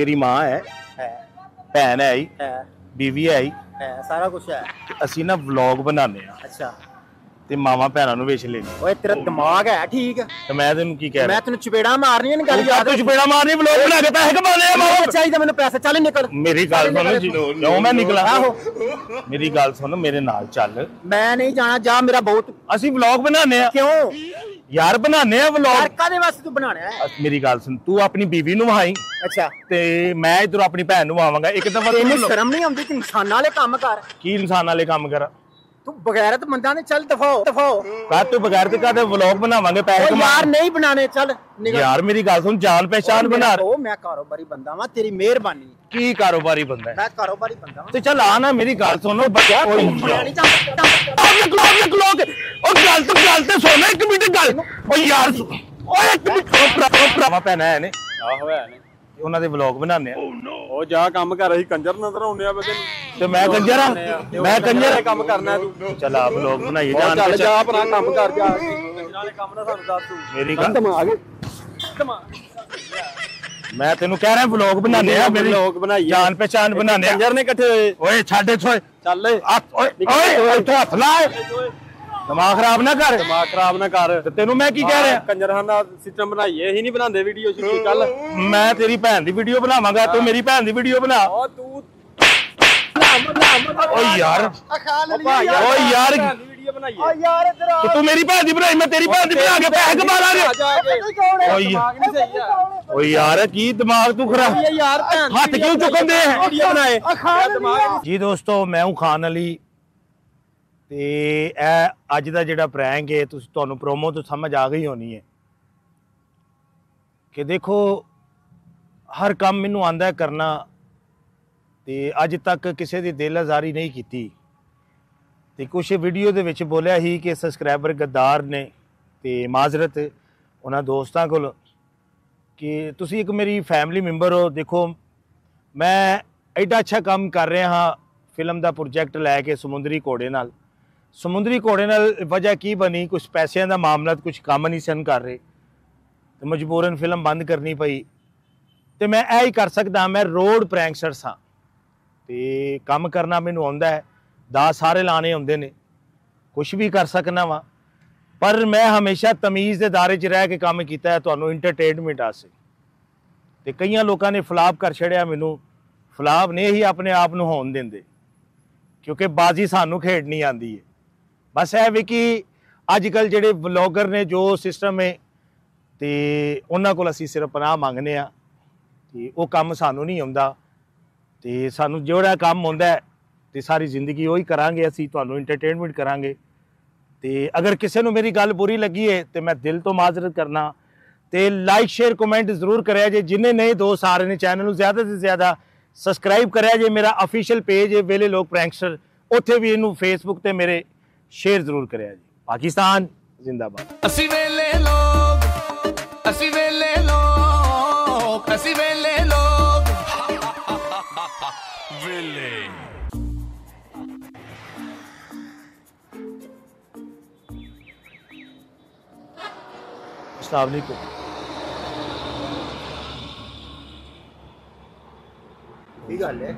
ਤੇਰੀ ਮਾਂ ਹੈ। ਹੈ। ਭੈਣ ਹੈ ਹੀ ਹੈ। ਬੀਵੀ ਹੈ ਹੀ ਹੈ ਸਾਰਾ ਕੁਝ ਹੈ। ਅਸੀਂ ਨਾ ਵਲੌਗ ਬਣਾਉਂਦੇ ਆ ਅੱਛਾ। ਤੇ ਮਾਵਾਂ ਭੈਣਾਂ ਨੂੰ ਵੇਚ ਲੈਣੀ ਓਏ ਤੇਰਾ ਦਿਮਾਗ ਹੈ ਠੀਕ। ਤੇ ਮੈਂ ਤੈਨੂੰ ਕੀ ਕਹਿ ਰਿਹਾ? ਮੈਂ ਤੈਨੂੰ ਚਪੇੜਾ ਮਾਰਨੀਆਂ ਨੇ ਗੱਲ ਯਾਦ ਤੂੰ ਚਪੇੜਾ ਮਾਰਨੀ ਵਲੌਗ ਬਣਾ ਕੇ ਪੈਸੇ ਕਮਾ ਲਿਆ ਮਾਵਾ। ਚਾਹੀਦਾ ਮੈਨੂੰ ਪੈਸੇ ਚੱਲ ਨਿਕਲ। ਮੇਰੀ ਗੱਲ ਸੁਣ ਕਿਉਂ ਮੈਂ ਨਿਕਲਾਂ? ਆਹੋ। ਮੇਰੀ ਗੱਲ ਸੁਣ ਮੇਰੇ ਨਾਲ ਚੱਲ। ਮੈਂ ਨਹੀਂ ਜਾਣਾ ਜਾ ਮੇਰਾ ਬਹੁਤ ਅਸੀਂ ਵਲੌਗ ਬਣਾਉਂਦੇ ਆ ਕਿਉਂ? ਯਾਰ ਬਣਾਉਂਦੇ ਆ ਯਾਰ ਵਲੌਗ ਕਾਦੇ ਵਾਸਤੇ ਤੂੰ ਬਣਾਣਾ ਹੈ? ਮੇਰੀ ਗੱਲ ਸੁਣ ਤੂੰ ਆਪਣੀ ਬੀਵੀ ਨੂੰ ਵਹਾਈ। ਅੱਛਾ। ਤੇ ਮੈਂ ਇਧਰ ਆਪਣੀ ਭੈਣ ਨੂੰ ਆਵਾਂਗਾ ਇੱਕ ਦਫਾ ਤੈਨੂੰ ਸ਼ਰਮ ਨਹੀਂ ਆਉਂਦੀ ਕਿ ਇਨਸਾਨਾਂ ਵਾਲੇ ਕੰਮ ਕਰ? ਕੀ ਇਨਸਾਨ ਵਾਲੇ ਕੰਮ ਕਰ? ਤੂੰ ਬਗੈਰਤ ਬੰਦਾ ਨੇ ਚੱਲ ਦਫਾਓ ਦਫਾਓ ਕਾ ਤੂੰ ਬਗੈਰ ਤੇ ਕਾਦੇ ਵਲੌਗ ਬਣਾਵਾਂਗੇ ਪੈਸੇ ਕਮਾ ਯਾਰ ਨਹੀਂ ਬਣਾਣੇ ਚੱਲ ਨਿਕਲ। ਯਾਰ ਮੇਰੀ ਗੱਲ ਸੁਣ ਜਾਣ ਪਹਿਚਾਨ ਬਣਾ ਉਹ ਮੈਂ ਕਾਰੋਬਾਰੀ ਬੰਦਾ ਵਾਂ ਤੇਰੀ ਮਿਹਰਬਾਨੀ। ਕੀ ਕਾਰੋਬਾਰੀ ਬੰਦਾ ਹੈ? ਮੈਂ ਕਾਰੋਬਾਰੀ ਬੰਦਾ ਵਾਂ। ਤੇ ਚੱਲ ਆ ਨਾ ਮੇਰੀ ਗੱਲ ਸੁਣੋ ਬੱਚਾ ਨਹੀਂ। ਉਹ ਲੋਕ ਲੋਕ ਲੋਕ ਉਹ ਗੱਲ ਤੋਂ ਗੱਲ ਤੇ ਸੁਣ ਇੱਕ ਮਿੰਟ ਗੱਲ। ਓ ਯਾਰ। ਓਏ ਇੱਕ ਮਿੰਟ ਉਹ ਉਹ ਭਰਾਵਾ ਭੈਣਾਂ ਹੈ ਨੇ ਆਹੋ ਹੈ ਨੇ ਉਹਨਾਂ ਦੇ ਵਲੌਗ ਬਣਾਉਂਦੇ ਆ। ਉਹ ਜਾ ਕੰਮ ਕਰ ਅਸੀਂ ਕੰਜਰ ਨਜ਼ਰ ਆਉਂਦੇ ਆ ਬਦੇ ਤੇ ਮੈਂ ਕੰਜਰ ਆ ਮੈਂ ਕੰਜਰ ਕੰਮ ਕਰਨਾ ਤੂੰ। ਚੱਲ ਆ ਵਲੌਗ ਬਣਾਈਏ ਜਾਣ ਚੱਲ ਜਾ ਆਪਣਾ ਕੰਮ ਕਰ ਜਾ। ਕੰਜਰਾਂ ਵਾਲੇ ਕੰਮ ਨਾ ਸਾਨੂੰ ਦੱਸ ਤੂੰ। ਮੇਰੀ ਗੱਲ ਦਿਮਾਗ ਮੈਂ ਤੈਨੂੰ ਕਹਿ ਰਿਹਾ ਵਲੌਗ ਬਣਾਉਂਦੇ ਆ ਮੇਰੀ। ਲੋਕ ਬਣਾਈਏ। ਜਾਣ ਪਹਿਚਾਨ ਬਣਾਉਂਦੇ ਆ। ਕੰਜਰ ਨੇ ਇਕੱਠੇ ਹੋਏ। ਓਏ ਛੱਡ ਇੱਥੋਂ। ਚੱਲ ਆ ਓਏ ਓਏ ਇੱਥੇ ਹੱਥ ਲਾ। ਦਿਮਾਗ ਖਰਾਬ ਨਾ ਕਰ ਦਿਮਾਗ ਖਰਾਬ ਨਾ ਕਰ ਤੇ ਤੈਨੂੰ ਮੈਂ ਕੀ ਕਹਿ ਰਿਹਾ ਕੰਜਰਾਂ ਦਾ ਸਿਸਟਮ ਬਣਾਈਏ ਅਸੀਂ ਨਹੀਂ ਬਣਾਉਂਦੇ ਵੀਡੀਓ ਸ਼ੁਰੂ ਚੱਲ ਮੈਂ ਤੇਰੀ ਭੈਣ ਦੀ ਵੀਡੀਓ ਬਣਾਵਾਂਗਾ ਤੂੰ ਮੇਰੀ ਭੈਣ ਦੀ ਵੀਡੀਓ ਬਣਾ ਉਹ ਤੂੰ ਓਏ ਯਾਰ ਖਾ ਲੈ ਓਏ ਯਾਰ ਵੀਡੀਓ ਬਣਾਈਏ ਓ ਯਾਰ ਇੱਧਰ ਆ ਤੇ ਤੂੰ ਮੇਰੀ ਭੈਣ ਦੀ ਬਣਾਈ ਮੈਂ ਤੇਰੀ ਭੈਣ ਦੀ ਬਣਾ ਕੇ ਪੈਸੇ ਕਮਾ ਲਾਂਗੇ ਜਾ ਕੇ ਕੌਣ ਹੈ ਓਏ ਦਿਮਾਗ ਨਹੀਂ ਸਹੀ ਆ ਓਏ ਯਾਰ ਕੀ ਦਿਮਾਗ ਤੂੰ ਖਰਾ ਇਹ ਯਾਰ ਭੈਣ ਹੱਥ ਕਿਉਂ ਚੁੱਕਣ ਦੇ ਵੀਡੀਓ ਬਣਾਏ ਦਿਮਾਗ ਜੀ ਦੋਸਤੋ ਮੈਂ ਹੂੰ ਖਾਨ ਅਲੀ ਤੇ ਇਹ ਅੱਜ ਦਾ ਜਿਹੜਾ ਪ੍ਰੈਂਕ ਹੈ, ਤੁਸੀਂ ਤੁਹਾਨੂੰ ਪ੍ਰੋਮੋ ਤੋਂ ਸਮਝ ਆ ਗਈ ਹੋਣੀ ਹੈ ਕਿ ਦੇਖੋ, ਹਰ ਕੰਮ ਮੈਨੂੰ ਆਂਦਾ ਕਰਨਾ ਤੇ ਅੱਜ ਤੱਕ ਕਿਸੇ ਦੀ ਦਿਲ ਆਜ਼ਾਰੀ ਨਹੀਂ ਕੀਤੀ। ਤੇ ਕੁਝ ਵੀਡੀਓ ਦੇ ਵਿੱਚ ਬੋਲਿਆ ਹੀ ਕਿ ਸਬਸਕ੍ਰਾਈਬਰ ਗੱਦਾਰ ਨੇ ਤੇ ਮਾਜ਼ਰਤ, ਉਹਨਾਂ ਦੋਸਤਾਂ ਕੋਲ ਕਿ ਤੁਸੀਂ ਇੱਕ ਮੇਰੀ ਫੈਮਿਲੀ ਮੈਂਬਰ ਹੋ, ਦੇਖੋ, ਮੈਂ ਐਡਾ ਅੱਛਾ ਕੰਮ ਕਰ ਰਿਹਾ ਹਾਂ ਫਿਲਮ ਦਾ ਪ੍ਰੋਜੈਕਟ ਲੈ ਕੇ ਸਮੁੰਦਰੀ ਘੋੜੇ ਨਾਲ। ਸਮੁੰਦਰੀ ਘੋੜੇ ਨਾਲ ਵਜ੍ਹਾ ਕੀ ਬਣੀ ਕੁਝ ਪੈਸਿਆਂ ਦਾ ਮਾਮਲਾ ਕੁਝ ਕੰਮ ਨਹੀਂ ਸਨ ਕਰ ਰਹੇ ਤੇ ਮਜਬੂਰਨ ਫਿਲਮ ਬੰਦ ਕਰਨੀ ਪਈ ਤੇ ਮੈਂ ਇਹ ਹੀ ਕਰ ਸਕਦਾ ਮੈਂ ਰੋਡ ਪ੍ਰੈਂਕਸਰ ਸਾਂ ਤੇ ਕੰਮ ਕਰਨਾ ਮੈਨੂੰ ਆਉਂਦਾ ਹੈ ਦਾ ਸਾਰੇ ਲਾਣੇ ਹੁੰਦੇ ਨੇ ਕੁਝ ਵੀ ਕਰ ਸਕਣਾ ਵਾਂ ਪਰ ਮੈਂ ਹਮੇਸ਼ਾ ਤਮੀਜ਼ ਦੇ ਦਾਇਰੇ 'ਚ ਰਹਿ ਕੇ ਕੰਮ ਕੀਤਾ ਹੈ ਤੁਹਾਨੂੰ ਐਂਟਰਟੇਨਮੈਂਟ ਆਸੇ ਤੇ ਕਈਆਂ ਲੋਕਾਂ ਨੇ ਫਲਾਪ ਕਰ ਛੜਿਆ ਮੈਨੂੰ ਫਲਾਪ ਨੇ ਹੀ ਆਪਣੇ ਆਪ ਨੂੰ ਹੋਣ ਦਿੰਦੇ ਕਿਉਂਕਿ ਬਾਜ਼ੀ ਸਾਨੂੰ ਖੇਡਣੀ ਆਂਦੀ ਹੈ ਬਸ ਇਹ ਵੀ ਕਿ ਅੱਜ ਕੱਲ ਜਿਹੜੇ ਵਲੌਗਰ ਨੇ ਜੋ ਸਿਸਟਮ ਹੈ ਤੇ ਉਹਨਾਂ ਕੋਲ ਅਸੀਂ ਸਿਰਫ ਪਨਾਹ ਮੰਗਨੇ ਆ ਤੇ ਉਹ ਕੰਮ ਸਾਨੂੰ ਨਹੀਂ ਆਉਂਦਾ ਤੇ ਸਾਨੂੰ ਜਿਹੜਾ ਕੰਮ ਆਉਂਦਾ ਹੈ, ਤੇ ਸਾਰੀ ਜ਼ਿੰਦਗੀ ਉਹੀ ਕਰਾਂਗੇ ਅਸੀਂ ਤੁਹਾਨੂੰ ਐਂਟਰਟੇਨਮੈਂਟ ਕਰਾਂਗੇ। ਤੇ ਅਗਰ ਕਿਸੇ ਨੂੰ ਮੇਰੀ ਗੱਲ ਬੁਰੀ ਲੱਗੀ ਹੈ ਤੇ ਮੈਂ ਦਿਲ ਤੋਂ ਮਾਜ਼ਰਤ ਕਰਨਾ। ਤੇ ਲਾਈਕ ਸ਼ੇਅਰ ਕਮੈਂਟ ਜ਼ਰੂਰ ਕਰਿਆ ਜੇ ਜਿੰਨੇ ਨਹੀਂ ਦੋ ਸਾਰੇ ਨੇ ਚੈਨਲ ਨੂੰ ਜ਼ਿਆਦਾ ਤੋਂ ਜ਼ਿਆਦਾ ਸਬਸਕ੍ਰਾਈਬ ਕਰਿਆ ਜੇ ਮੇਰਾ ਅਫੀਸ਼ੀਅਲ ਪੇਜ ਹੈ ਵੇਲੇ ਲੋਕ ਪ੍ਰੈਂਕਸਟਰ ਉੱਥੇ ਵੀ ਇਹਨੂੰ ਫੇਸਬੁੱਕ ਤੇ ਮੇਰੇ ਸ਼ੇਅਰ ਜ਼ਰੂਰ ਕਰਿਆ ਜੀ ਪਾਕਿਸਤਾਨ ਜ਼ਿੰਦਾਬਾਦ ਅਸੀਂ ਵੇਲੇ ਲੋਕ ਅਸੀਂ ਵੇਲੇ ਲੋਕ ਅਸੀਂ ਵੇਲੇ ਲੋਕ ਵੇਲੇ ਅਸਲਾਮ ਅਲੈਕੁਮ ਕੀ ਗੱਲ ਹੈ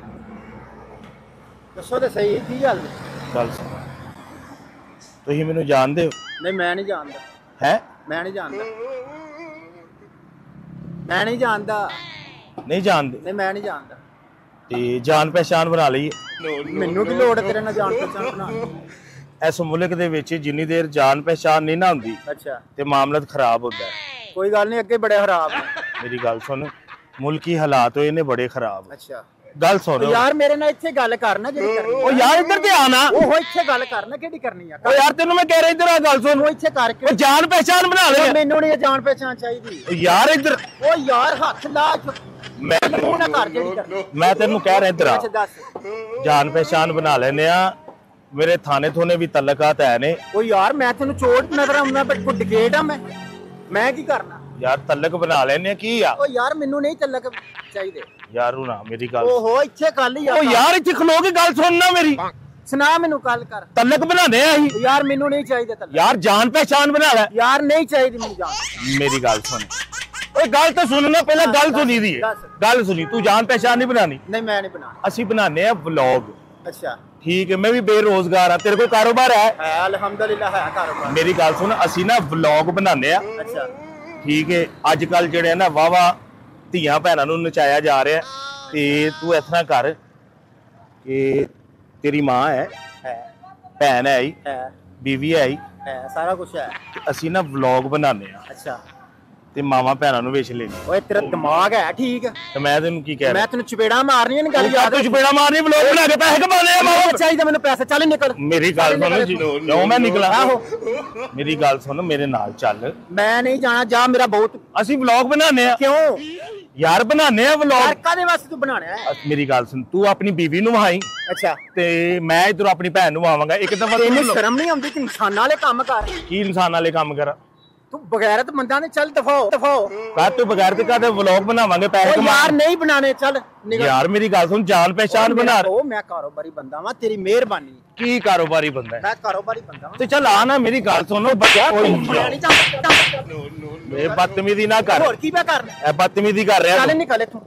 ਦੱਸੋ ਤੇ ਸਹੀ ਕੀ ਗੱਲ ਹੈ ਗੱਲ ਸੁਣ ਤੁਸੀਂ ਮੈਨੂੰ ਜਾਣਦੇ ਹੋ ਨਹੀਂ ਮੈਂ ਨਹੀਂ ਜਾਣਦਾ ਹੈ ਮੈਂ ਨਹੀਂ ਜਾਣਦਾ ਮੈਂ ਨਹੀਂ ਜਾਣਦਾ ਨਹੀਂ ਜਾਣਦੇ ਨਹੀਂ ਮੈਂ ਨਹੀਂ ਜਾਣਦਾ ਤੇ ਜਾਣ ਪਹਿਚਾਨ ਬਣਾ ਲਈਏ ਮੈਨੂੰ ਕੀ ਲੋੜ ਹੈ ਤੇਰੇ ਨਾਲ ਜਾਣ ਪਛਾਣ ਬਣਾਉਣ ਦੀ? ਇਸ ਮੁਲਕ ਦੇ ਵਿੱਚ ਜਿੰਨੀ ਦੇਰ ਜਾਣ ਪਹਿਚਾਨ ਨਹੀਂ ਨਾ ਹੁੰਦੀ ਅੱਛਾ ਤੇ ਮਾਮਲਤ ਖਰਾਬ ਹੁੰਦਾ ਹੈ ਕੋਈ ਗੱਲ ਨਹੀਂ ਅੱਗੇ ਬੜੇ ਖਰਾਬ ਨੇ ਮੇਰੀ ਗੱਲ ਸੁਣ ਮੁਲਕੀ ਹਾਲਾਤ ਹੋਏ ਨੇ ਬੜੇ ਖਰਾਬ ਅੱਛਾ ਗੱਲ ਸੁਣ। ਯਾਰ ਮੇਰੇ ਨਾਲ ਇੱਥੇ ਗੱਲ ਕਰਨਾ ਜਿਹੜੀ ਕਰਨੀ ਉਹ ਯਾਰ ਇੱਧਰ ਤੇ ਆਣਾ ਉਹ ਇੱਥੇ ਗੱਲ ਕਰਨਾ ਕਿਹੜੀ ਕਰਨੀ ਆ? ਉਹ ਯਾਰ ਤੈਨੂੰ ਮੈਂ ਕਹਿ ਰਿਹਾ ਇੱਧਰ ਆ ਗੱਲ ਸੁਣ। ਉਹ ਇੱਥੇ ਕਰਕੇ। ਉਹ ਜਾਣ ਪਹਿਚਾਨ ਬਣਾ ਲੈ। ਮੈਨੂੰ ਨਹੀਂ ਜਾਣ ਪਛਾਣ ਚਾਹੀਦੀ। ਯਾਰ ਇੱਧਰ। ਉਹ ਯਾਰ ਹੱਥ ਲਾ ਮੈਂ ਮੂੰਹ ਨਾ ਕਰ ਜਿਹੜੀ ਕਰਨੀ। ਮੈਂ ਤੈਨੂੰ ਕਹਿ ਰਿਹਾ ਇੱਧਰ ਆ। ਅੱਛਾ ਦੱਸ। ਜਾਣ ਪਹਿਚਾਨ ਬਣਾ ਲੈਨੇ ਆ। ਮੇਰੇ ਥਾਣੇ ਥੋਨੇ ਵੀ ਤਲਕਾਤ ਹੈ ਨੇ। ਉਹ ਯਾਰ ਮੈਂ ਤੈਨੂੰ ਚੋਟ ਨਜ਼ਰ ਆਉਂਦਾ ਪਰ ਕੋਈ ਡਿਕੇਟ ਆ ਮੈਂ। ਮੈਂ ਕੀ ਕਰਨਾ? ਯਾਰ ਤਲਕ ਬਣਾ ਲੈਨੇ ਆ ਕੀ ਆ ਉਹ ਯਾਰ ਮੈਨੂੰ ਨਹੀਂ ਚੱਲਕ ਚਾਹੀਦੇ ਯਾਰ ਉਹ ਨਾ ਮੇਰੀ ਗੱਲ ਓਹੋ ਇੱਥੇ ਕੱਲ ਹੀ ਉਹ ਯਾਰ ਇੱਥੇ ਖਲੋ ਕੇ ਗੱਲ ਸੁਣਨਾ ਮੇਰੀ ਸੁਣਾ ਮੈਨੂੰ ਕੱਲ ਕਰ ਤਲਕ ਬਣਾਦੇ ਆ ਅਸੀਂ ਉਹ ਯਾਰ ਮੈਨੂੰ ਨਹੀਂ ਚਾਹੀਦੇ ਤੱਲਕ ਯਾਰ ਜਾਣ ਪਹਿਚਾਨ ਬਣਾ ਲੈ ਯਾਰ ਨਹੀਂ ਚਾਹੀਦੀ ਮੈਨੂੰ ਜਾਣ ਮੇਰੀ ਗੱਲ ਸੁਣ ਓਏ ਗੱਲ ਤਾਂ ਸੁਣ ਨਾ ਪਹਿਲਾਂ ਗੱਲ ਸੁਣੀ ਦੀ ਹੈ ਦੱਸ। ਗੱਲ ਸੁਣੀ ਤੂੰ ਜਾਣ ਪਛਾਣ ਨਹੀਂ ਬਣਾਣੀ ਨਹੀਂ ਮੈਂ ਨਹੀਂ ਬਣਾਉਣਾ ਅਸੀਂ ਬਣਾਉਂਦੇ ਆ ਵਲੌਗ ਅੱਛਾ ਠੀਕ ਹੈ ਮੈਂ ਵੀ ਬੇਰੋਜ਼ਗਾਰ ਆ ਤੇਰੇ ਕੋਲ ਕਾਰੋਬਾਰ ਹੈ ਹੈ ਅਲਹਮਦੁਲਿਲਾ ਹੈ ਕਾਰੋਬਾਰ ਮੇਰੀ ਗੱਲ ਸੁਣ ਅਸੀਂ ਨਾ ਵਲੌਗ ਬਣਾਉਂਦੇ ਆ ਅੱਛਾ ਠੀਕ ਹੈ ਅੱਜ ਕੱਲ ਜਿਹੜੇ ਨਾ ਵਾਵਾ ਧੀਆਂ ਭੈਣਾਂ ਨੂੰ ਨਚਾਇਆ ਜਾ ਰਿਹਾ ਤੇ ਤੂੰ ਇਸ ਤਰ੍ਹਾਂ ਕਰ ਕਿ ਤੇਰੀ ਮਾਂ ਹੈ ਹੈ। ਭੈਣ ਹੈ ਹੀ ਹੈ। ਬੀਵੀ ਹੈ ਹੀ ਹੈ ਸਾਰਾ ਕੁਝ ਹੈ। ਅਸੀਂ ਨਾ ਵਲੌਗ ਬਣਾਉਂਦੇ ਆ ਅੱਛਾ। ਤੇ ਮਾਵਾਂ ਭੈਣਾਂ ਨੂੰ ਵੇਚ ਲੈਂਦੇ। ਓਏ ਤੇਰਾ ਦਿਮਾਗ ਹੈ ਠੀਕ? ਤੇ ਮੈਂ ਤੈਨੂੰ ਕੀ ਕਹਿ ਮੈਂ ਰਿਹਾ? ਤੈਨੂੰ ਚਪੇੜਾ ਮਾਰਨੀਆਂ ਨਹੀਂ ਗੱਲ ਤੂੰ ਯਾਦ ਕੁਝ ਬੇੜਾ ਮਾਰਨੀ ਵਲੌਗ ਬਣਾ ਕੇ ਪੈਸੇ ਕਮਾਉਣੇ ਆ ਮਾਵਾਂ। ਚਾਹੀਦਾ ਮੈਨੂੰ ਪੈਸੇ ਚੱਲ ਨਿਕਲ। ਮੇਰੀ ਗੱਲ ਸੁਣ ਕਿਉਂ ਮੈਂ ਨਿਕਲਾਂ ਆਹੋ। ਮੇਰੀ ਗੱਲ ਸੁਣ ਮੇਰੇ ਨਾਲ ਚੱਲ। ਮੈਂ ਨਹੀਂ ਜਾਣਾ ਜਾ ਮੇਰਾ ਬਹੁਤ। ਅਸੀਂ ਵਲੌਗ ਬਣਾਉਂਦੇ ਆ। ਕਿਉਂ? ਯਾਰ ਬਣਾਉਂਦੇ ਆ ਯਾਰ ਵਲੌਗ ਕਾਦੇ ਵਾਸਤੇ ਤੂੰ ਬਣਾਣਾ ਹੈ। ਮੇਰੀ ਗੱਲ ਸੁਣ ਤੂੰ ਆਪਣੀ ਬੀਵੀ ਨੂੰ ਵਹਾਈ ਅੱਛਾ। ਤੇ ਮੈਂ ਇਧਰ ਆਪਣੀ ਭੈਣ ਨੂੰ ਆਵਾਂਗਾ ਇੱਕ ਦਫਾ ਤੈਨੂੰ ਸ਼ਰਮ ਨਹੀਂ ਆਉਂਦੀ ਕਿ ਇਨਸਾਨਾਂ ਵਾਲੇ ਕੰਮ ਕਰ? ਕੀ ਇਨਸਾਨ ਵਾਲੇ ਕੰਮ ਕਰਾਂ? ਤੂੰ ਬਗੈਰਤ ਬੰਦਾ ਨੇ ਚੱਲ ਦਫਾਓ ਦਫਾਓ ਕਾ ਤੂੰ ਬਗੈਰ ਤੇ ਕਾਦੇ ਵਲੌਗ ਬਣਾਵਾਂਗੇ ਪੈਸੇ ਕਮਾ ਯਾਰ ਨਹੀਂ ਬਣਾਣੇ ਚੱਲ ਨਿਕਲ। ਯਾਰ ਮੇਰੀ ਗੱਲ ਸੁਣ ਜਾਣ ਪਹਿਚਾਨ ਬਣਾ। ਉਹ ਮੈਂ ਕਾਰੋਬਾਰੀ ਬੰਦਾ ਵਾਂ ਤੇਰੀ ਮਿਹਰਬਾਨੀ। ਕੀ ਕਾਰੋਬਾਰੀ ਬੰਦਾ ਹੈ? ਮੈਂ ਕਾਰੋਬਾਰੀ ਬੰਦਾ ਵਾਂ। ਤੇ ਚੱਲ ਆ ਨਾ ਮੇਰੀ ਗੱਲ ਸੁਣੋ ਬੱਚਾ ਮੈਂ ਇਹ ਬਦਤਮੀਜ਼ੀ ਨਾ ਕਰ। ਹੋਰ ਕੀ ਪਿਆ ਕਰਨਾ? ਇਹ ਬਦਤਮੀਜ਼ੀ ਕਰ ਰਿਹਾ ਚੱਲ ਤੂੰ। ਨਿਕਲ ਇੱਥੋਂ।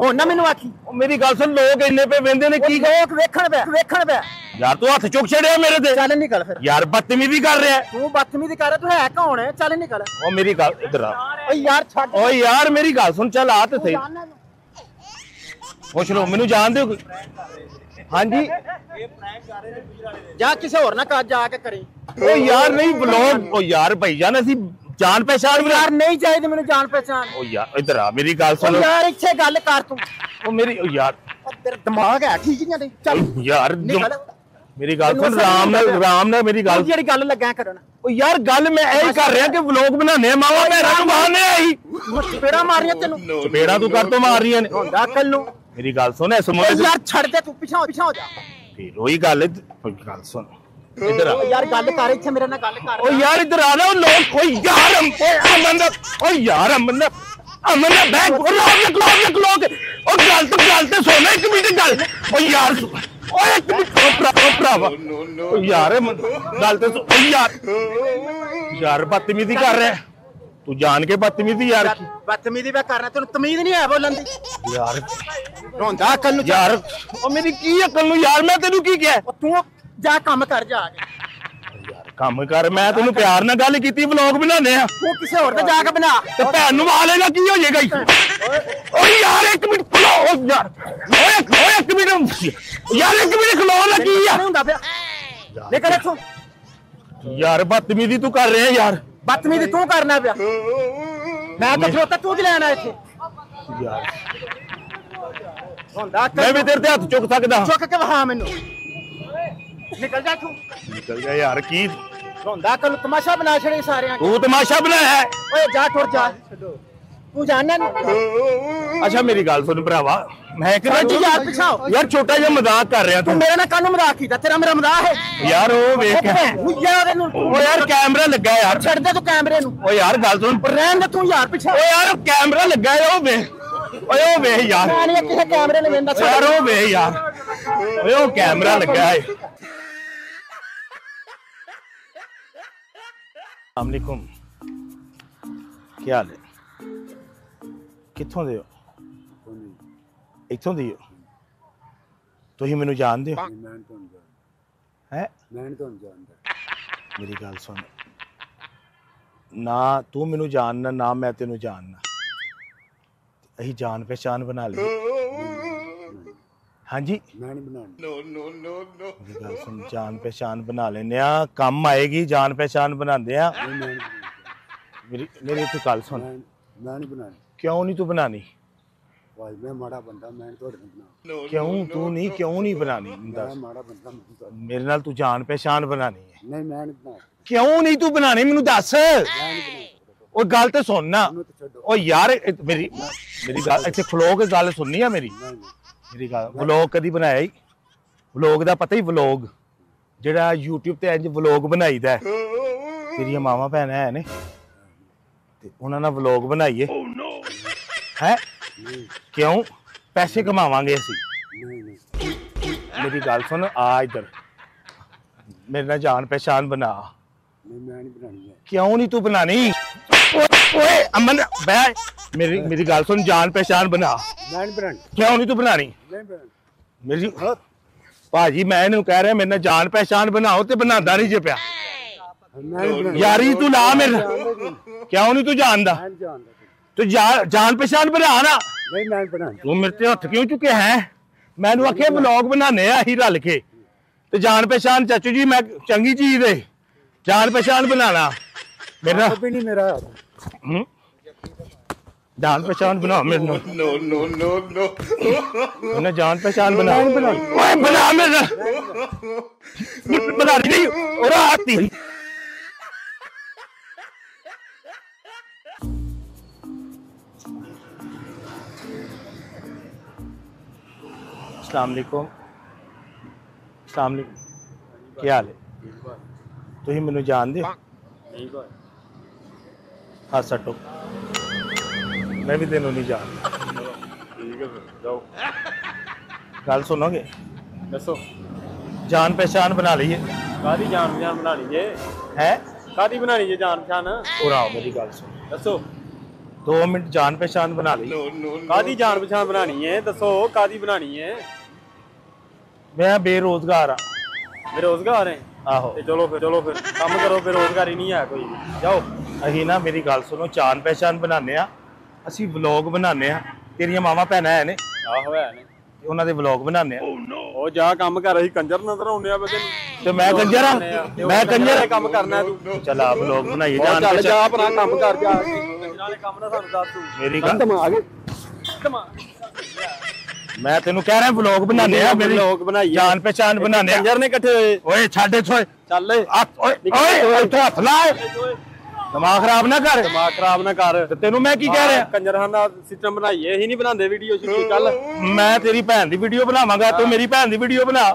ਹੁਣ ਨਾ ਮੈਨੂੰ ਆਖੀ ਉਹ ਮੇਰੀ ਗੱਲ ਸੁਣ ਲੋਕ ਇੰਨੇ ਪੇ ਵੰਦੇ ਨੇ ਕੀ ਕੀ ਲੋਕ ਵੇਖਣ ਪਿਆ ਵੇਖਣ ਪਿਆ ਯਾਰ ਤੂੰ ਹੱਥ ਚੁੱਕ ਛੜਿਆ ਮੇਰੇ ਤੇ ਚੱਲ ਨਿਕਲ ਫਿਰ ਯਾਰ ਬਦਤਮੀਜ਼ੀ ਕਰ ਰਿਹਾ ਹੈ। ਤੂੰ ਬਦਤਮੀਜ਼ੀ ਕਰ ਰਿਹਾ ਤੂੰ ਹੈ ਕੌਣ ਹੈ ਚੱਲ ਨਿਕਲ ਉਹ ਮੇਰੀ ਗੱਲ ਇਧਰ ਆ ਓ ਯਾਰ ਛੱਡ ਓ ਯਾਰ ਮੇਰੀ ਗੱਲ ਸੁਣ ਚੱਲ ਆ ਤੇ ਸਹੀ ਪੁੱਛ ਲਓ ਮੈਨੂੰ ਜਾਣਦੇ ਹੋ ਕੋਈ? ਹਾਂਜੀ ਜਾ ਕਿਸੇ ਹੋਰ ਨਾ ਕਰ ਜਾ ਕੇ ਕਰੀ ਓ ਯਾਰ ਨਹੀਂ ਬਲੌਗ ਓ ਯਾਰ ਭਾਈ ਜਾਨ ਅਸੀਂ ਜਾਣ ਪਹਿਚਾਨ ਬਣਾ ਯਾਰ ਨਹੀਂ ਚਾਹੀਦੀ ਮੈਨੂੰ ਜਾਣ ਪਹਿਚਾਨ ਓ ਯਾਰ ਇਧਰ ਆ ਮੇਰੀ ਗੱਲ ਓ ਸੁਣ ਯਾਰ ਇੱਥੇ ਗੱਲ ਕਰ ਤੂੰ ਓ ਮੇਰੀ ਓ ਯਾਰ ਓ ਤੇਰਾ ਦਿਮਾਗ ਹੈ ਠੀਕ ਨਹੀਂ ਤੇ ਚੱਲ ਯਾਰ ਨਿਕਲ ਮੇਰੀ ਗੱਲ ਤੈਨੂੰ ਸੁਣ ਅਸਲ ਰਾਮ ਨਾਲ ਨਹੀਂ ਰਾਮ ਨਾਲ ਮੇਰੀ ਤੂੰ ਗੱਲ ਜਿਹੜੀ ਗੱਲ ਲੱਗਾ ਕਰਨ ਓ ਯਾਰ ਗੱਲ ਮੈਂ ਇਹ ਕਰ ਰਿਹਾ ਕਿ ਵਲੌਗ ਬਣਾਉਂਦੇ ਆ ਮਾਵਾ ਭੈਣਾਂ ਨੂੰ ਬਹਾਨੇ ਆਈ ਚਪੇੜਾ ਮਾਰੀਆਂ ਤੈਨੂੰ ਚਪੇੜਾ ਤੂੰ ਕਰ ਤੋਂ ਮਾਰ ਰਹੀਆਂ ਨੇ ਹੁੰਦਾ ਕੱਲ ਨੂੰ ਮੇਰੀ ਗੱਲ ਸੁਣ ਇਸ ਓ ਮੋਏ ਯਾਰ ਛੱਡ ਦੇ ਤੂੰ ਪਿਛਾਂ ਪਿਛਾਂ ਹੋ ਜਾ ਫਿਰ ਉਹੀ ਗੱਲ ਓਏ ਗੱਲ ਸੁਣ ਇਧਰ ਆ। ਯਾਰ ਗੱਲ ਕਰ ਇੱਥੇ ਮੇਰੇ ਨਾਲ ਗੱਲ ਕਰ। ਓ ਯਾਰ ਇਧਰ ਆ ਨਾ ਉਹ ਲੋਕ। ਓ ਯਾਰ ਓਏ ਅਮਨ ਦਾ ਓ ਯਾਰ ਅਮਨ ਦਾ ਅਮਨ ਦਾ ਬੈਗ ਓ ਲੋਕ ਲੋਕ ਲੋਕ। ਓ ਗੱਲ ਤੋਂ ਗੱਲ ਤੇ ਸੁਣ ਇੱਕ ਮਿੰਟ ਗੱਲ। ਓ ਯਾਰ ਓਏ ਇੱਕ ਮਿੰਟ ਓ ਭਰਾ ਓ ਭਰਾਵਾ। ਓ ਯਾਰ ਅਮਨ, ਗੱਲ ਤੇ ਓ ਯਾਰ। ਯਾਰ ਬਦਤਮੀਜ਼ੀ ਕਰ ਰਿਹਾ। ਤੂੰ ਜਾਣ ਕੇ ਬਦਤਮੀਜ਼ੀ ਯਾਰ ਕੀ? ਬਦਤਮੀਜ਼ੀ ਮੈਂ ਕਰਨਾ ਤੈਨੂੰ ਤਮੀਜ਼ ਨਹੀਂ ਹੈ ਬੋਲਣ ਦੀ। ਯਾਰ। ਰੋਂਦਾ ਕੱਲ ਨੂੰ ਯਾਰ। ਓ ਮੇਰੀ ਕੀ ਅਕਲ ਨੂੰ? ਯਾਰ ਮੈਂ ਤੈਨੂੰ ਕੀ ਕਿਹਾ? ਤੂੰ ਜਾ ਕੰਮ ਕਰ ਜਾ ਕੇ ਯਾਰ ਕੰਮ ਕਰ ਮੈਂ ਤੈਨੂੰ ਪਿਆਰ ਨਾਲ ਗੱਲ ਕੀਤੀ ਵਲੌਗ ਬਣਾਉਂਦੇ ਆ ਤੂੰ ਕਿਸੇ ਹੋਰ ਤੇ ਜਾ ਕੇ ਬਣਾ ਤੇ ਭੈਣ ਨੂੰ ਆ ਲੇਗਾ ਕੀ ਹੋ ਜਾਏਗਾ ਈ? ਓਏ ਯਾਰ ਇੱਕ ਮਿੰਟ ਖਲੋ ਓ ਯਾਰ ਓਏ ਓਏ ਇੱਕ ਮਿੰਟ ਯਾਰ ਇੱਕ ਮਿੰਟ ਖਲੋ ਲੱਗੀ ਆ ਨਹੀਂ ਹੁੰਦਾ ਪਿਆ ਨਿਕਲ ਇੱਥੋਂ ਯਾਰ ਬਦਤਮੀਜ਼ੀ ਤੂੰ ਕਰ ਰਿਹਾ ਯਾਰ ਬਦਤਮੀਜ਼ੀ ਤੂੰ ਕਰਨਾ ਪਿਆ ਮੈਂ ਤਾਂ ਖਲੋਤਾ ਤੂੰ ਕੀ ਲੈਣਾ ਇੱਥੇ ਯਾਰ ਹੁੰਦਾ ਮੈਂ ਵੀ ਤੇਰੇ ਤੇ ਹੱਥ ਚੁੱਕ ਸਕਦਾ ਚੁੱਕ ਕੇ ਵਹਾ ਮੈਨੂੰ ਨਿਕਲ ਜਾ ਤੂੰ ਨਿਕਲ ਗਿਆ ਯਾਰ ਕੀ ਹੁੰਦਾ ਕੱਲ ਤਮਾਸ਼ਾ ਬਣਾ ਛੜੇ ਸਾਰਿਆਂ ਦਾ। ਤੂੰ ਤਮਾਸ਼ਾ ਬਣਾਇਆ ਹੈ ਓਏ ਜਾ ਟੁਰ ਜਾ ਤੂੰ ਜਾਣਨਾ ਨਹੀਂ ਅੱਛਾ ਮੇਰੀ ਗੱਲ ਸੁਣ ਭਰਾਵਾ ਮੈਂ ਇੱਕ ਛੱਡ ਯਾਰ ਪਿਛਾਓ ਯਾਰ ਛੋਟਾ ਜਿਹਾ ਮਜ਼ਾਕ ਕਰ ਰਿਹਾ ਤੂੰ ਤੂੰ ਮੇਰੇ ਨਾਲ ਕਾਨੂੰ ਮਜ਼ਾਕ ਕੀਤਾ ਤੇਰਾ ਮੇਰਾ ਮਜ਼ਾਕ ਹੈ ਯਾਰ ਉਹ ਵੇਖ ਉਹ ਯਾਰ ਇਹਨੂੰ ਓ ਯਾਰ ਕੈਮਰਾ ਲੱਗਾ ਯਾਰ ਛੱਡ ਦੇ ਤੂੰ ਕੈਮਰੇ ਨੂੰ ਓ ਯਾਰ ਗੱਲ ਸੁਣ ਰਹਿਣ ਦੇ ਤੂੰ ਯਾਰ ਪਿੱਛੇ ਓ ਯਾਰ ਕੈਮਰਾ ਲੱਗਾ ਹੈ ਉਹ ਵੇਖ ਓਏ ਉਹ ਵੇਖ ਯਾਰ ਮੈਂ ਨਹੀਂ ਕਿਸੇ ਕੈਮਰੇ ਨੂੰ ਵੇਂਦਾ ਯਾਰ ਉਹ ਵੇ ਯਾਰ ਓਏ ਉਹ ਕੈਮਰਾ ਲੱਗਾ ਹੈ ਅਸਲਾਮੁਅਲੈਕੁਮ ਕੀ ਹਾਲ ਹੈ ਕਿੱਥੋਂ ਦੇ ਹੋ ਇੱਥੋਂ ਦੇ ਹੋ ਤੁਸੀਂ ਮੈਨੂੰ ਜਾਣਦੇ ਹੋ ਮੈਂ ਤੁਹਾਨੂੰ ਜਾਣਦਾ ਹੈ ਮੈਂ ਤੁਹਾਨੂੰ ਜਾਣਦਾ ਮੇਰੀ ਗੱਲ ਸੁਣ ਨਾ ਤੂੰ ਮੈਨੂੰ ਜਾਣਨਾ ਨਾ ਮੈਂ ਤੈਨੂੰ ਜਾਣਨਾ ਅਸੀਂ ਜਾਣ ਪਹਿਚਾਨ ਬਣਾ ਲਈ ਹਾਂਜੀ ਮੈਂ ਨਹੀਂ ਬਣਾਉਣੀ ਮੇਰੀ ਗੱਲ ਸੁਣ ਜਾਣ ਪਹਿਚਾਨ ਬਣਾ ਲੈਨੇ ਆ ਕੰਮ ਆਏਗੀ ਜਾਣ ਪਹਿਚਾਨ ਬਣਾਉਂਦੇ ਆ ਨਹੀਂ ਮੈਂ ਨਹੀਂ ਮੇਰੀ ਮੇਰੀ ਤੇ ਗੱਲ ਸੁਣ ਮੈਂ ਮੈਂ ਨਹੀਂ ਬਣਾਉਣੀ ਕਿਉਂ ਨਹੀਂ ਤੂੰ ਬਣਾਣੀ ਭਾਈ ਮੈਂ ਮਾੜਾ ਬੰਦਾ ਮੈਂ ਤੁਹਾਡੇ ਨੂੰ ਬਣਾ ਕਿਉਂ ਤੂੰ ਨਹੀਂ ਕਿਉਂ ਨਹੀਂ ਬਣਾਣੀ ਮੈਂ ਦੱਸ ਮਾੜਾ ਬੰਦਾ ਮੈਂ ਤੁਹਾਡੇ ਮੇਰੇ ਨਾਲ ਤੂੰ ਜਾਣ ਪਹਿਚਾਨ ਬਣਾਣੀ ਹੈ ਨਹੀਂ ਮੈਂ ਨਹੀਂ ਬਣਾ ਕਿਉਂ ਨਹੀਂ ਤੂੰ ਬਣਾਣੀ ਮੈਨੂੰ ਦੱਸ ਮੈਂ ਨਹੀਂ ਬਣਾ ਉਹ ਗੱਲ ਤੇ ਸੁਣ ਨਾ ਉਹਨੂੰ ਤੇ ਛੱਡੋ ਉਹ ਯਾਰ ਇਹ ਮੇਰੀ ਮੇਰੀ ਗੱਲ ਇੱਥੇ ਖਲੋ ਕੇ ਗੱਲ ਸੁਣਨੀ ਆ ਮੇਰੀ ਮੇਰੀ ਗੱਲ ਵਲੌਗ ਕਦੀ ਬਣਾਇਆ ਹੀ ਵਲੌਗ ਦਾ ਪਤਾ ਹੀ ਵਲੌਗ ਜਿਹੜਾ YouTube ਤੇ ਇੰਜ ਵਲੌਗ ਬਣਾਈਦਾ। ਹੈ। ਤੇਰੀਆਂ ਮਾਵਾਂ ਭੈਣਾਂ ਹੈ ਨੇ। ਤੇ ਉਹਨਾਂ ਨਾਲ ਵਲੌਗ ਬਣਾਈਏ। ਹੈ? ਕਿਉਂ? ਪੈਸੇ ਕਮਾਵਾਂਗੇ ਅਸੀਂ। ਮੇਰੀ ਗੱਲ ਸੁਣ ਆ ਇੱਧਰ। ਮੇਰੇ ਨਾਲ ਜਾਣ ਪਹਿਚਾਨ ਬਣਾ। ਨਹੀਂ ਮੈਂ ਨਹੀਂ ਬਣਾਉਣੀ ਹੈ। ਕਿਉਂ ਨਹੀਂ ਤੂੰ ਬਣਾਣੀ ਓਏ ਅਮਨ ਬੈ ਮੇਰੀ ਮੇਰੀ ਗੱਲ ਸੁਣ ਜਾਣ ਪਛਾਣ ਬਣਾ। ਮੈਂ ਨਹੀਂ ਬਣਾਣੀ ਕਿਉਂ ਨਹੀਂ ਤੂੰ ਬਣਾਣੀ ਨਹੀਂ ਬਣਾਣੀ ਮੇਰੀ ਭਾਜੀ ਮੈਂ ਇਹਨੂੰ ਕਹਿ ਰਿਹਾ ਮੇਰੇ ਨਾਲ ਜਾਣ ਪਛਾਣ ਬਣਾਓ ਤੇ ਬਣਾਉਂਦਾ ਨਹੀਂ ਜੇ ਪਿਆ। ਯਾਰੀ ਤੂੰ ਲਾ ਮੇਰੇ। ਕਿਉਂ ਨਹੀਂ ਤੂੰ ਜਾਣਦਾ? ਤੂੰ ਜਾਣ ਪਛਾਣ ਬਣਾ ਨਾ। ਨਹੀਂ ਮੈਂ ਬਣਾਣੀ ਤੂੰ ਮੇਰੇ ਤੇ ਹੱਥ ਕਿਉਂ ਚੁੱਕਿਆ ਹੈ? ਮੈਨੂੰ ਆਖਿਆ ਵਲੌਗ ਬਣਾਣੇ ਆ ਰਲ ਕੇ। ਤੇ ਜਾਣ ਪਛਾਣ ਚਾਚੂ ਜੀ ਮੈਂ ਚੰਗੀ ਚੀਜ਼ ਦੇ जान पहचान बनाना। मेरा भी नहीं मेरा। जान पहचान बनाओ मेरे no no no no no मैंने जान पहचान बना। ओए बना मेरे बना नहीं और आती अस्सलाम वालेकुम। अस्सलाम वालेकुम। क्या हाल है? ਤੁਸੀਂ ਮੈਨੂੰ ਜਾਣਦੇ ਹੋ? ਨਹੀਂ ਭਾਈ ਹਾਂ ਸੱਟੋ ਮੈਂ ਵੀ ਤੈਨੂੰ ਨਹੀਂ ਜਾਣਦਾ। ਠੀਕ ਹੈ ਫਿਰ ਜਾਓ। ਗੱਲ ਸੁਣੋਗੇ? ਦੱਸੋ। ਜਾਣ ਪਛਾਣ ਬਣਾ ਲਈਏ। ਕਾਦੀ ਜਾਣ ਪਛਾਣ ਬਣਾਣੀ ਜੇ ਹੈ? ਕਾਦੀ ਬਣਾਣੀ ਜੇ ਜਾਣ ਪਛਾਣ? ਉਰਾਓ ਮੇਰੀ ਗੱਲ ਸੁਣ। ਦੱਸੋ। 2 ਮਿੰਟ ਜਾਣ ਪਛਾਣ ਬਣਾ ਲਈ. ਕਾਦੀ ਜਾਣ ਪਛਾਣ ਬਣਾਣੀ ਏ? ਦੱਸੋ ਕਾਦੀ ਬਣਾਣੀ ਏ? ਮੈਂ ਬੇਰੋਜ਼ਗਾਰ ਆ। ਬੇਰੋਜ਼ਗਾਰ ਏ? ਆਹੋ। ਤੇ ਚਲੋ ਫਿਰ ਚਲੋ ਫਿਰ। ਕੰਮ ਕਰੋ ਬੇਰੋਜ਼ਗਾਰੀ ਨਹੀਂ ਹੈ ਕੋਈ। ਜਾਓ। ਅਸੀਂ ਨਾ ਮੇਰੀ ਗੱਲ ਸੁਣੋ ਜਾਣ ਪਛਾਣ ਬਣਾਉਂਦੇ ਆ ਅਸੀਂ ਵਲੌਗ ਬਣਾਉਂਦੇ ਆ ਤੇਰੀਆਂ ਮਾਵਾਂ ਭੈਣਾਂ ਹੈ ਨੇ। ਆਹੋ ਹੈ ਨੇ। ਤੇ ਉਹਨਾਂ ਦੇ ਵਲੌਗ ਬਣਾਉਂਦੇ ਆ ਉਹ ਜਾ ਕੰਮ ਕਰ ਅਸੀਂ ਕੰਜਰ ਨਜ਼ਰ ਆਉਂਦੇ ਆ ਨੂੰ ਤੇ ਮੈਂ ਕੰਜਰ ਆ ਮੈਂ ਕੰਜਰ ਕੰਮ ਕਰਨਾ ਤੂੰ। ਚਲਾ ਵਲੌਗ ਬਣਾਈਏ ਜਾਣ ਚੱਲ ਜਾ ਆਪਣਾ ਕੰਮ ਕਰ ਜਾ। ਕੰਜਰਾਂ ਵਾਲੇ ਕੰਮ ਦਾ ਸਾਨੂੰ ਦੱਸ ਤੂੰ। ਮੇਰੀ ਗੱਲ ਦਿਮਾਗ ਦਿਮਾਗ ਮੈਂ ਤੈਨੂੰ ਕਹਿ ਰਿਹਾ ਵਲੌਗ ਬਣਾਉਂਦੇ ਆ ਮੇਰੀ ਲੋਕ ਬਣਾਈਏ ਜਾਣ ਪਛਾਣ ਬਣਾਉਂਦੇ ਆ ਕੰਜਰ ਨੇ ਇਕੱਠੇ ਹੋਏ ਓਏ ਛੱਡ ਇੱਥੋਂ ਚੱਲ ਆ ਓਏ ਓਏ ਇੱਥੇ ਹੱਥ ਲਾ ਦਿਮਾਗ ਖਰਾਬ ਨਾ ਕਰ ਦਿਮਾਗ ਖਰਾਬ ਨਾ ਕਰ ਤੇ ਤੈਨੂੰ ਮੈਂ ਕੀ ਕਹਿ ਰਿਹਾ ਕੰਜਰਾਂ ਦਾ ਸਿਸਟਮ ਬਣਾਈਏ ਅਸੀਂ ਨਹੀਂ ਬਣਾਉਂਦੇ ਵੀਡੀਓ ਸ਼ੁਰੂ ਚੱਲ ਮੈਂ ਤੇਰੀ ਭੈਣ ਦੀ ਵੀਡੀਓ ਬਣਾਵਾਂਗਾ ਤੂੰ ਮੇਰੀ ਭੈਣ ਦੀ ਵੀਡੀਓ ਬਣਾ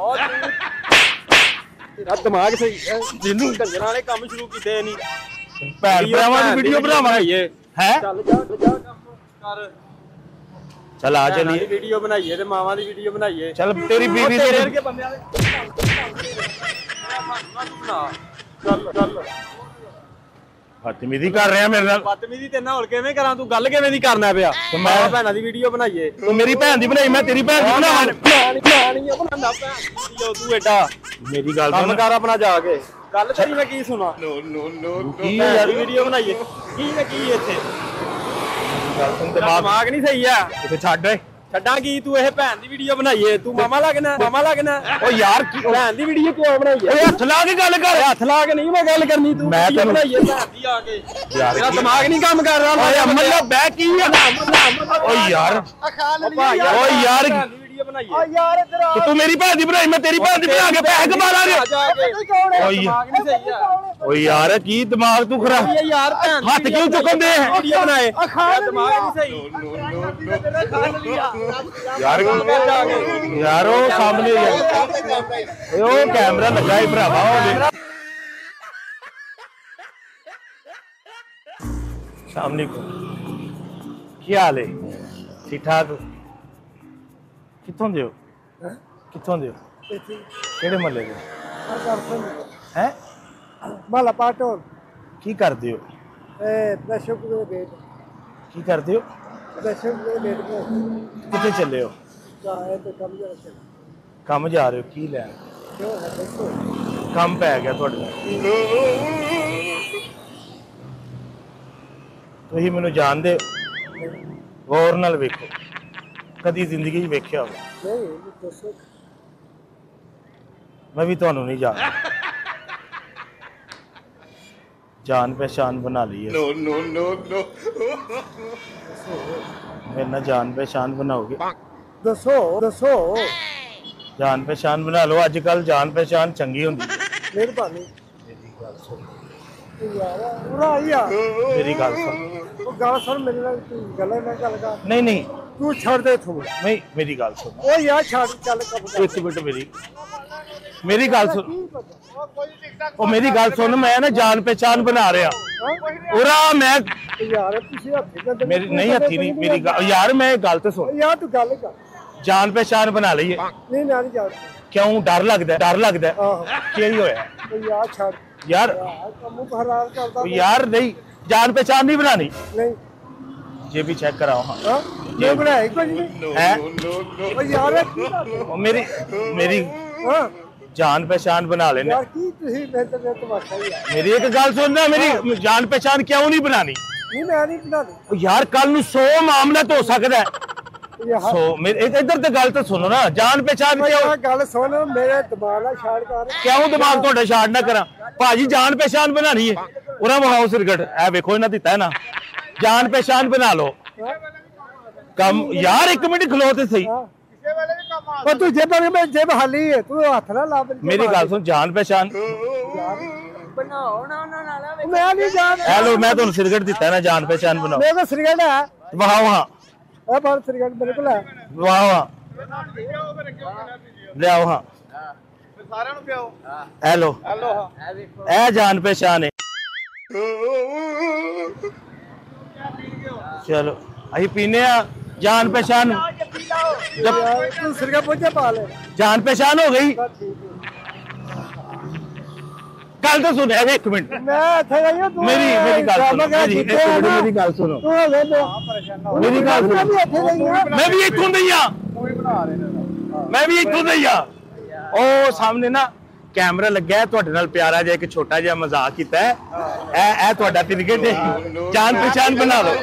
ਤੇਰਾ ਦਿਮਾਗ ਸਹੀ ਹੈ ਜਿਹਨੂੰ ਕੰਜਰਾਂ ਵਾਲੇ ਕੰਮ ਸ਼ੁਰੂ ਕੀਤੇ ਨਹੀਂ ਭੈਣ ਭਰਾਵਾਂ ਦੀ ਵੀਡੀਓ ਬਣਾਵਾਂਗੇ ਹੈ ਚੱਲ ਜਾ ਜਾ ਕੰਮ ਕਰ ਚਲ ਆ ਚਲੀਏ। ਵੀਡੀਓ ਬਣਾਈਏ ਤੇ ਮਾਵਾਂ ਦੀ ਵੀਡੀਓ ਬਣਾਈਏ। ਚਲ ਤੇਰੀ ਬੀਵੀ ਤੇਰੇ ਦੇ ਵਰਗੇ ਬੰਦਿਆਂ ਦੇ ਚੱਲ ਚੱਲ ਬਦਤਮੀਜ਼ੀ ਕਰ ਰਿਹਾ ਮੇਰੇ ਨਾਲ। ਬਦਤਮੀਜ਼ੀ ਤੇ ਨਾਲ ਹੋਰ ਕਿਵੇਂ ਕਰਾਂ? ਤੂੰ ਗੱਲ ਕਿਵੇਂ ਦੀ ਕਰਨਾ ਪਿਆ? ਮੈਂ- ਮਾਵਾਂ ਭੈਣਾਂ ਦੀ ਵੀਡੀਓ ਬਣਾਈਏ। ਤੂੰ ਮੇਰੀ ਭੈਣ ਦੀ ਬਣਾਈ ਮੈਂ ਤੇਰੀ ਭੈਣ ਦੀ ਬਣਾਵਾਂ। ਬਣਾਣੀ ਬਣਾਉਂਦਾ ਭੈਣ ਤੂੰ ਐਡਾ ਮੇਰੀ ਗੱਲ ਕੰਮ ਸੁਣ। ਕਰ ਆਪਣਾ ਜਾ ਕੇ। ਗੱਲ ਤੇਰੀ ਮੈਂ ਕੀ ਸੁਣਾ? no, no, no. ਕੀ ਯਾਰ ਵੀਡੀਓ ਬਣਾਈਏ। ਕੀ ਨੇ ਕੀ ਇੱਥੇ? ਗੱਲ ਸੁਣ ਤੇਰਾ ਦਿਮਾਗ ਦਿਮਾਗ ਨਹੀਂ ਸਹੀ ਆ ਤੇ ਛੱਡ ਓਏ ਛੱਡਾਂ ਕੀ ਤੂੰ ਇਹ ਭੈਣ ਦੀ ਵੀਡੀਓ ਬਣਾਈਏ ਤੂੰ ਮਾਮਾ ਲੱਗਣਾ ਮਾਮਾ ਲੱਗਣਾ ਓ ਯਾਰ ਕੀ ਭੈਣ ਦੀ ਵੀਡੀਓ ਕਿਉਂ ਬਣਾਈਏ ਓਏ ਹੱਥ ਲਾ ਕੇ ਗੱਲ ਕਰ ਹੱਥ ਲਾ ਕੇ ਨਹੀਂ ਮੈਂ ਗੱਲ ਕਰਨੀ ਤੂੰ ਮੈਂ ਵੀਡੀਓ ਤੈਨੂੰ- ਬਣਾਈਏ ਭੈਣ ਦੀ ਆ ਕੇ ਯਾਰ ਤੇਰਾ ਕੀ- ਦਿਮਾਗ ਨਹੀਂ ਕੰਮ ਕਰ ਰਿਹਾ ਓਏ ਅਮਨ ਦਾ ਬੈ ਕੀ ਆ ਓਏ ਯਾਰ ਓਏ ਯਾਰ तो तू मेरी भैन की बनाई मैं तेरी भैन बना के पैसे कमा यार की दिमाग तू खरा हाथ क्यों चुकन दे यार सामने कैमरा लगा ही भरावा सामने शाम को क्या हाल है ठीक ठाक ਕਿੱਥੋਂ ਦੇ ਹੋ ਕਿੱਥੋਂ ਦੇ ਹੋ ਕਿਹੜੇ ਮਹੱਲੇ ਦੇ ਹੈ ਮਾਲਾ ਪਾਟੋ ਕੀ ਕਰਦੇ ਹੋ ਇਹ ਦਸ਼ਕ ਦੇ ਗੇਟ ਕੀ ਕਰਦੇ ਹੋ ਦਸ਼ਕ ਦੇ ਗੇਟ ਕੋ ਕਿੱਥੇ ਚੱਲੇ ਹੋ ਚਾਹੇ ਤੇ ਕਮ ਜਰਾ ਚਲ ਕੰਮ ਜਾ ਰਹੇ ਹੋ ਕੀ ਲੈਣ ਕਿਉਂ ਹੈ ਦੇਖੋ ਕੰਮ ਪੈ ਗਿਆ ਤੁਹਾਡੇ ਨਾਲ ਤੁਸੀਂ ਮੈਨੂੰ ਜਾਣਦੇ ਹੋ? ਗੌਰ ਨਾਲ ਵੇਖੋ ਕਦੀ ਜ਼ਿੰਦਗੀ 'ਚ ਵੇਖਿਆ ਹੋਵੇ ਨਹੀਂ ਦੱਸੋ ਮੈਂ ਵੀ ਤੁਹਾਨੂੰ ਨਹੀਂ ਜਾਣਦਾ ਜਾਣ ਪਛਾਣ ਬਣਾ ਲਈ ਹੈ No, no, no, no. ਮੇਰੇ ਨਾਲ ਜਾਣ ਪਛਾਣ ਬਣਾਓਗੇ ਦੱਸੋ ਦੱਸੋ ਜਾਣ ਪਛਾਣ ਬਣਾ ਲਓ ਅੱਜ ਕੱਲ ਜਾਣ ਪਛਾਣ ਚੰਗੀ ਹੁੰਦੀ ਹੈ ਮਿਹਰਬਾਨੀ ਮੇਰੀ ਗੱਲ ਸੁਣ ਯਾਰ ਉਰਾ ਯਾਰ ਮੇਰੀ ਗੱਲ ਸੁਣ ਉਹ ਗੱਲ ਸੁਣ ਮੇਰੇ ਨਾਲ ਤੂੰ ਗੱਲਾਂ ਨਾ ਗੱਲ ਕਰ ਨਹੀਂ ਨਹੀਂ ਤੂੰ ਛੱਡ ਦੇ ਤੂੰ ਨਹੀਂ ਮੇਰੀ ਗੱਲ ਸੁਣ ਉਹ ਯਾਰ ਛੱਡ ਚੱਲ ਕੰਮ ਕਰ ਇੱਕ ਮਿੰਟ ਮੇਰੀ ਮੇਰੀ ਗੱਲ ਸੁਣ ਕੀ ਪਤਾ ਉਹ ਕੋਈ ਟਿਕਟਾਕ ਉਹ ਮੇਰੀ ਗੱਲ ਸੁਣ ਮੈਂ ਨਾ ਜਾਣ ਪਛਾਣ ਬਣਾ ਰਿਹਾ ਉਰਾ ਮੈਂ ਯਾਰ ਤੁਸੀਂ ਹੱਥੀ ਕਰਦੇ ਮੇਰੀ ਨਹੀਂ ਹੱਥੀ ਨਹੀਂ ਮੇਰੀ ਗੱਲ ਯਾਰ ਮੈਂ ਇਹ ਗੱਲ ਤੇ ਸੁਣ ਯਾਰ ਤੂੰ ਗੱਲ ਕਰ ਜਾਣ ਪਛਾਣ ਬਣਾ ਲਈਏ ਨਹੀਂ ਨਾ ਨਹੀਂ ਜਾ ਕਿਉਂ ਡਰ ਲੱਗਦਾ ਡਰ ਲੱਗਦਾ ਆਹੋ ਕੀ ਹੋਇਆ ਉਹ ਯਾਰ ਛੱਡ यार यार नहीं जान पहचान नहीं बनानी। नहीं। ये भी चेक कराओ हाँ।, हाँ? ये बनाया कुछ नहीं। है? यार मेरी मेरी हाँ। जान पहचान बना लेने। तो मेरी एक गल सुनना मेरी हाँ। जान पहचान क्यों नहीं बनानी? नहीं मैं नहीं बनानी। यार कल सौ मामला तो हो सकता है। ਸੁਣਨਾ ਮੇਰੀ ਜਾਣ ਪਛਾਣ ਕਿਉਂ ਨਹੀਂ ਬਣਾਣੀ ਨਹੀਂ ਮੈਂ ਨਹੀਂ ਬਣਾਦੇ ਉਹ ਯਾਰ ਕੱਲ ਨੂੰ 100 ਮਾਮਲਾ ਤਾਂ ਹੋ ਸਕਦਾ ਹੈ ਯਾਰ ਸੋ ਮੇਰੇ ਇ- ਇੱਧਰ ਤੇ ਗੱਲ ਤਾਂ ਸੁਣੋ ਨਾ ਜਾਣ ਪਛਾਣ ਉਹ ਕਿਉਂ ਯਾਰ ਗੱਲ ਸੁਣ ਮੇਰੇ ਦਿਮਾਗ ਨਾਲ ਛਾੜ ਕਰ ਕਿਉਂ ਦਿਮਾਗ ਤੁਹਾਡਾ ਸ਼ਾਰਟ ਨਾ ਕਰਾਂ ਭਾਜੀ ਜਾਣ ਪਛਾਣ ਬਣਾਣੀ ਹੈ ਉਹਨਾਂ ਵਹਾਓ ਸਿਰਗਟ ਇਹ ਵੇਖੋ ਇਹਨਾਂ ਦਿੱਤਾ ਹੈ ਨਾ ਜਾਣ ਪਛਾਣ ਬਣਾ ਲਓ ਕੰਮ ਯਾਰ ਇੱਕ ਮਿੰਟ ਖਲੋ ਤੇ ਸਹੀ ਉਹ ਤੂੰ ਜੇਬ ਮੈਂ ਜੇਬ ਹਾਲੀ ਹੈ ਤੂੰ ਹੱਥ ਨਾ ਲਾ ਮੇਰੀ ਮੇਰੀ ਗੱਲ ਸੁਣ ਜਾਣ ਪਛਾਣ ਮੈਂ ਨਹੀਂ ਜਾਣ ਹੈਲੋ ਮੈਂ ਤੁਹਾਨੂੰ ਸਿਰਗਟ ਦਿੱਤਾ ਹੈ ਨਾ ਜਾਣ ਪਛਾਣ ਬਣਾਓ ਮੇਰੇ ਕੋਲ ਸਿਰਗੜ ਹੈ ਵਹਾਓ ਹਾਂ ਇਹ ਬਾਰ ਸਿਰਗੜ ਮੇਰੇ ਕੋਲ ਹੈ ਵਹਾਓ ਹਾਂ ਲਿਆਓ ਹਾਂ ਸਾਰਿਆਂ ਨੂੰ ਪਿਆਓ ਹੈਲੋ ਹੈਲੋ ਇਹ ਜਾਣ ਪਛਾਣ ਹੈ ਚਲੋ ਅਸੀਂ ਪੀਨੇ ਆ ਜਾਣ ਪਛਾਣ ਜਬ ਯਾਰ ਤੂੰ ਸਿਰਗੜ ਪਹੁੰਚੇ ਪਾ ਲੈ ਜਾਣ ਪਛਾਣ ਹੋ ਗਈ ਗੱਲ ਤਾਂ ਸੁਣ ਇਹ ਇੱਕ ਮਿੰਟ ਮੈਂ ਇੱਥੇ ਗਈ ਹਾਂ ਤੂੰ ਮੇਰੀ ਮੇਰੀ ਗੱਲ ਸੁਣੋ ਮੇਰੀ ਇੱਕ ਮਿੰਟ ਮੇਰੀ ਗੱਲ ਸੁਣੋ ਤੂੰ ਹੋ ਗਿਆ ਮੇਰੀ ਗੱਲ ਮੈਂ ਸੁਣੋ ਵੀ ਇੱਥੇ ਗਈ ਹਾਂ ਮੈਂ ਵੀ ਇੱਥੋਂ ਦਾ ਹੀ ਆ ਮੈਂ ਵੀ ਇੱਥੋਂ ਦਾ ਹੀ ਆ ਉਹ ਸਾਹਮਣੇ ਨਾ ਕੈਮਰਾ ਲੱਗਾ ਹੈ ਤੁਹਾਡੇ ਨਾਲ ਪਿਆਰਾ ਜਿਹਾ ਇੱਕ ਛੋਟਾ ਜਿਹਾ ਮਜ਼ਾਕ ਕੀਤਾ ਹੈ ਇਹ ਇਹ ਤੁਹਾਡਾ ਤਿਨਕਟ ਹੈ ਜਾਣ ਪਛਾਣ ਬਣਾ ਲਓ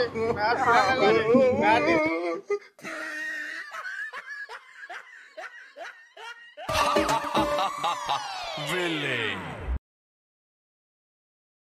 ਵੇਲੇ